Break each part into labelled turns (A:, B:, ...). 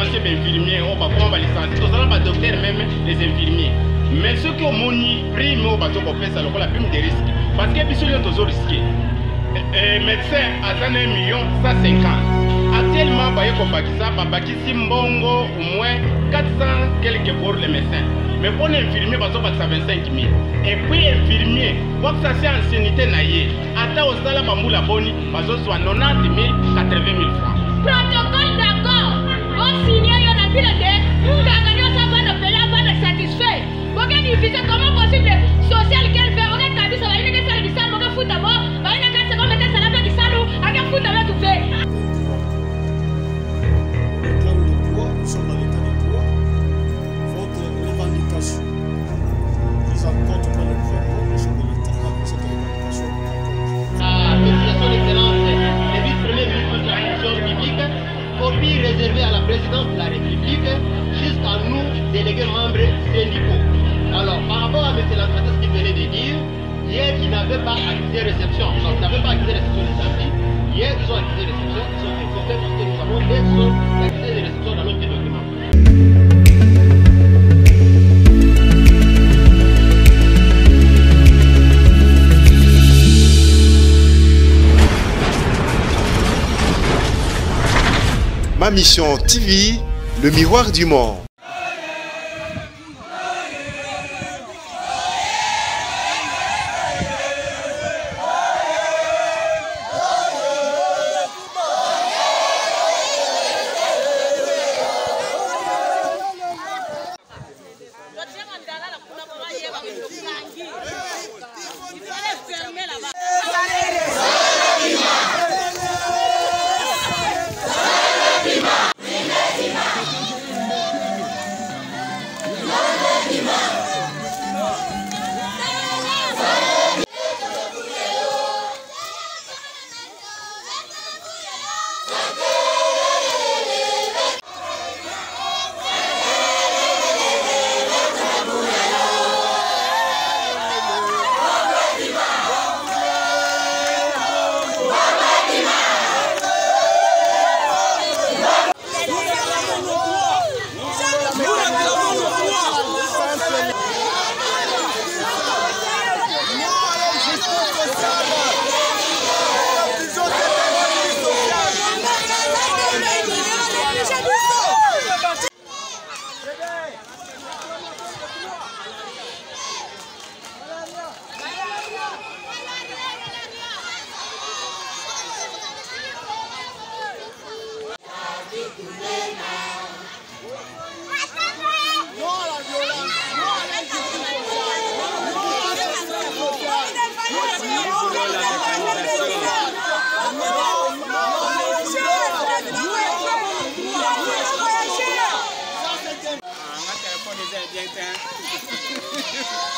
A: Na balicencie bainfirmier oyo bakoma balicencie toza na badocteur meme les infirmiers. Mais soki omoni prime oyo bato kopesa lokola prime de risque. Parce que biso nyonso tozoriske médecin aza na 1 million 150 actuellement baye kobakisa babakisi mbongo moins 400 quelque pour le médecin mais mpo na infirmier bazobakisa 25 000 et puis infirmier wakisa se ancienité na ye ata osala bambula boni bazozwa 90 000 80 000 francs
B: réservée à la présidence de la République jusqu'à nous, délégués membres syndicaux. Alors, par rapport à M. Lantratis qui venait de dire, hier, ils n'avaient pas accusé réception. Donc, ils n'avaient pas accusé réception le samedi. Hier, ils ont accusé réception. Ils sont informés parce que nous avons des sons d'accusé de réception dans notre document.
C: Ma Mission TV, le miroir du monde.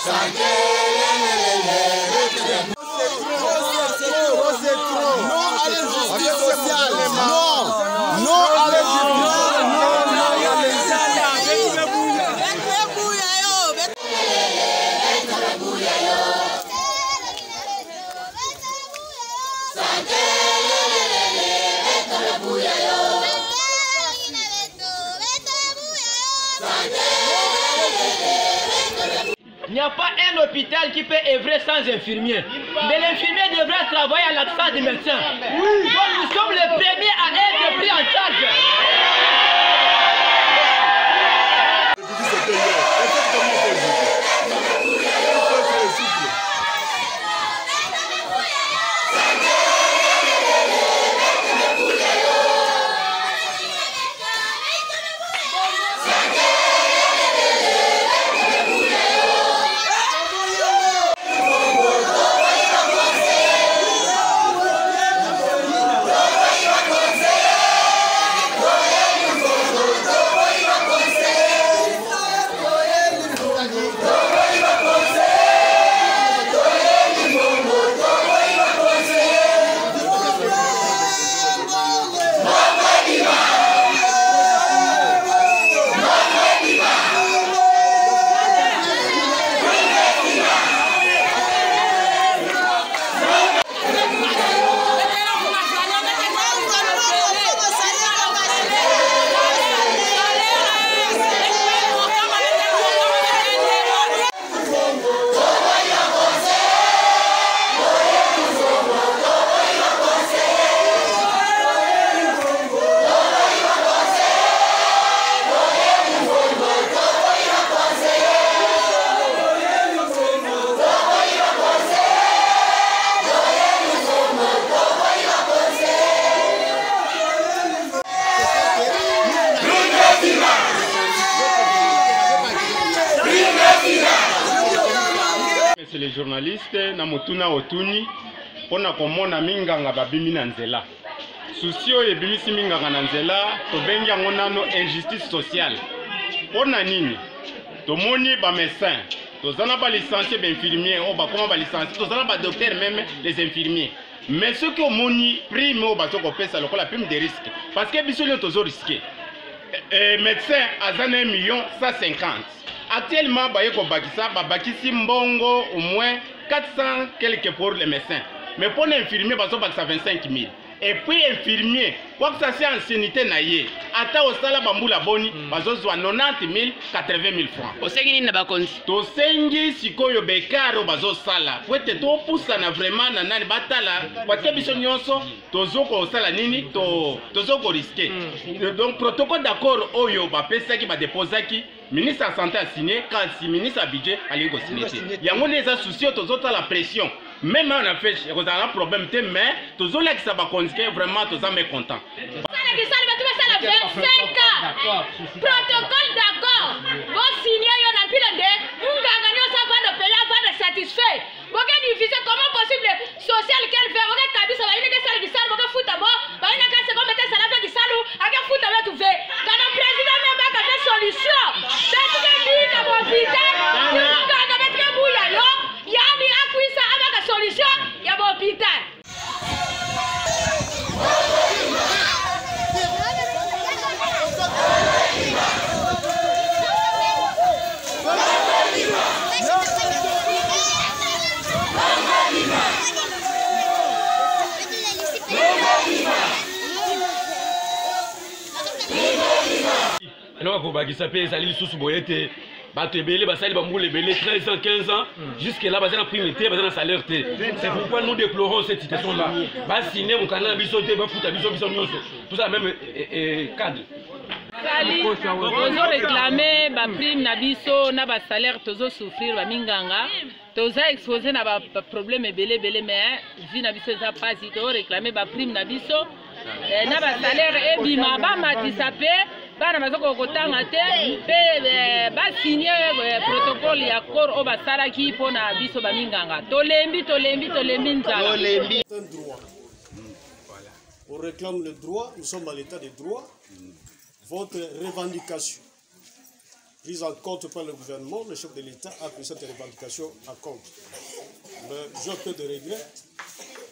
C: Sunday!
B: Il n'y a pas un hôpital qui peut œuvrer sans infirmier. Mais l'infirmier devrait travailler à l'accent du médecin. Donc nous sommes les premiers à être pris en charge.
A: C'est les journalistes na motuna otuni mpona komona minganga babimi na nzela. Susi oyo ebimisi minganga na nzela tobengi yango nano injustice sociale. Mpona nini? Tomoni bamédecin toza na balicencie bainfirmier oyo bakoma balicencie toza na badocteur meme les infirmiers. Mais soki omoni prime oyo baza kopesa lokola prime de risque parce que biso lio tozo riske eh, médecin aza na 1 million 150 actuellement baye kobakisa babakisi mbongo au moins 400 quelque pour les médecins. Mais mpona infirmier bazobakisa 25 000 et puis infirmier kwakisa si ancienité na ye ata osala bambula boni bazozwa 90 000 80 000 francs.
D: Osengi nini na bakonzi?
A: Tosengi sikoyo bekare oyo bazosala po ete topusana vraiment na nani batala. Batike biso nyonso tozokosala nini? To- tozokoriske donc protocole d'accord oyo bapesaki badeposaki ministre ya santé asigne kasi ministre ya budget alingi kosigne te yango nde eza susi oyo tozotala pression même ayo na feshe ekozala na problème te mais tozolakisa bakonzi ke vraiment toza mécontent
E: Sala kisali batu basala 25 ans. Protocole d'accord. Bon signé yo na pile de munganga nyonso avanda pele avanda satisfait. Boke diviser comment possible social quel fait boke kabisa bayini ke boke futa bo bayini sala
F: kobakisa mpe ezali lisusu boye ete bato ebele basali bambula ebele 13 ans 15 ans. Jusque là baza na prime te baza na salaire te. C'est pourquoi nous déplorons cette situation là basine mokanda na biso te bafuta biso biso nyonso. Tosala même eh, eh, cadre.
G: Sali tozoreklame baprime na biso na basalaire tozosouffrir baminganga toza expose na baproblème ebele ebele mais vi na biso eza pasi tozoreklame baprime na biso. Eh, na basalaire ebima bamatisa mpe bana bazokoko kotanga te mpe basigne protocole ya corps oyo basalaki mpo na biso baminganga tolembi tolembi tolembi nzala
H: C'est un droit. On réclame le droit, nous sommes à l'état de droit. Votre revendication, prise en compte par le gouvernement, le chef de l'État a pris cette revendication en compte. Mais j'ai un peu de regret,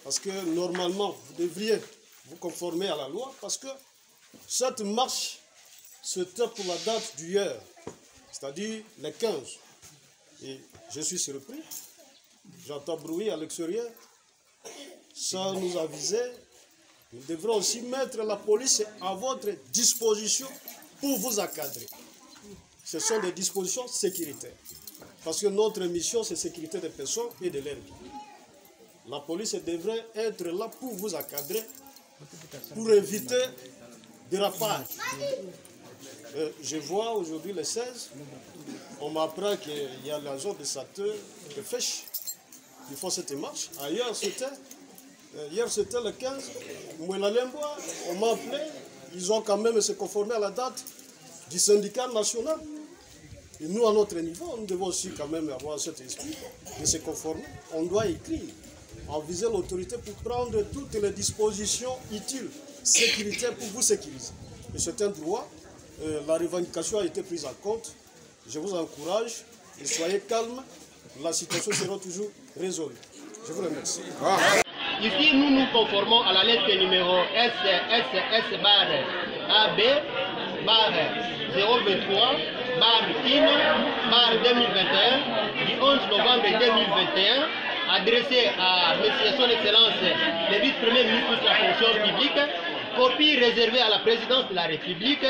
H: parce que normalement, vous devriez vous conformer à la loi, parce que cette marche c'était pour la date d'hier, c'est-à-dire le 15. Et je suis surpris, j'entends bruit à l'extérieur, sans nous aviser, nous devrons aussi mettre la police à votre disposition pour vous encadrer. ce sont des dispositions sécuritaires. Parce que notre mission, c'est sécurité des personnes et de leurs biens. La police devrait être là pour vous encadrer, pour éviter dérapage. Euh, je vois aujourd'hui le 16, on m'apprend qu'il y a la zone de Sateur, de Fèche, qui font cette marche. Ailleurs, c'était, euh, hier c'était le 15, Mouelalembois, on m'a appelé, ils ont quand même se conformé à la date du syndicat national. Et nous, à notre niveau, nous devons aussi quand même avoir cet esprit de se conformer. On doit écrire, aviser l'autorité pour prendre toutes les dispositions utiles, sécuritaires pour vous sécuriser. Et c'est un droit. Euh, la revendication a été prise en compte. Je vous encourage et soyez calmes. La situation sera toujours résolue. Je vous remercie.
B: Ici, nous nous conformons à la lettre numéro SSS bar AB bar 023 bar IN bar 2021 du 11 novembre 2021 adressé à M. Son Excellence le vice-premier ministre de la fonction publique, copie réservée à la présidence de la République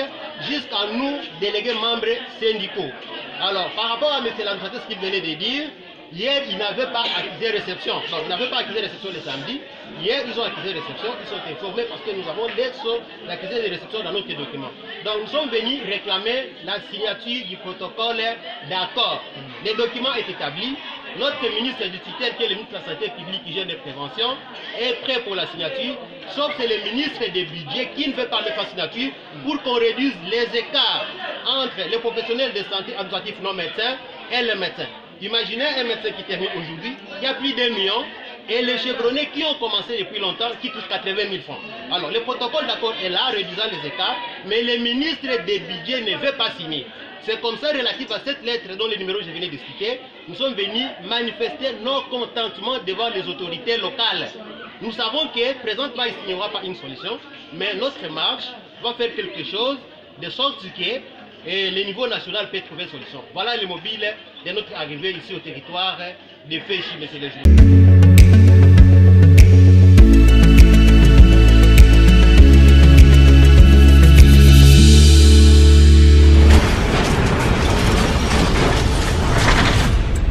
B: jusqu'à nous, délégués membres syndicaux. Alors, par rapport à M. l'administrateur, ce qu'il venait de dire, Hier, ils n'avaient pas accusé réception. Non, ils n'avaient pas accusé réception le samedi. Hier, ils ont accusé réception. Ils sont informés parce que nous avons l'accusé de réception dans notre document. Donc, nous sommes venus réclamer la signature du protocole d'accord. Le document est établi. Notre ministre du tutelle, qui est le ministre de la Santé publique, hygiène et prévention, est prêt pour la signature, sauf que le ministre des budgets qui ne veut pas mettre la signature pour qu'on réduise les écarts entre les professionnels de santé administratifs non médecins et les médecins. Imaginez un médecin qui termine aujourd'hui, il y a plus d'un million, et les chevronnés qui ont commencé depuis longtemps, qui touchent 80 000 francs. Alors, le protocole d'accord est là, réduisant les écarts, mais le ministre des budgets ne veut pas signer. C'est comme ça, relatif à cette lettre dont le numéro je venais d'expliquer, nous sommes venus manifester nos contentements devant les autorités locales. Nous savons que présentement, il n'y aura pas une solution, mais notre marche va faire quelque chose de sorte que et le niveau national peut trouver une solution. Voilà le mobile de notre arrivée ici au territoire de Féchi, monsieur le